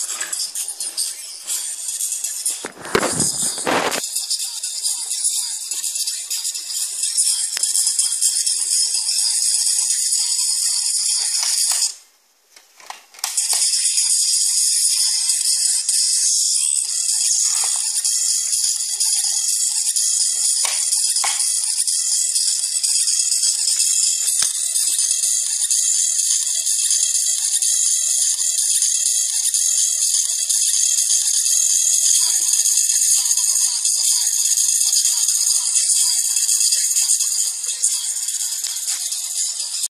すみません。